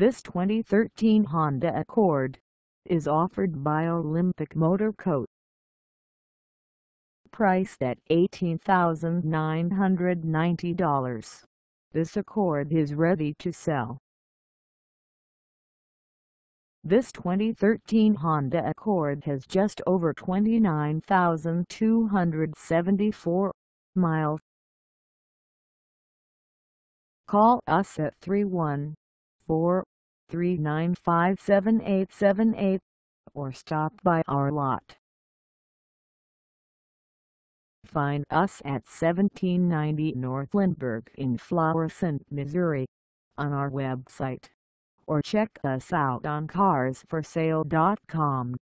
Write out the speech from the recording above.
This 2013 Honda Accord is offered by Olympic Motor Co. Priced at $18,990, this Accord is ready to sell. This 2013 Honda Accord has just over 29,274 miles. Call us at 314-395-7878 or stop by our lot. Find us at 1790 North Lindbergh in Florissant, Missouri on our website or check us out on carsforsale.com.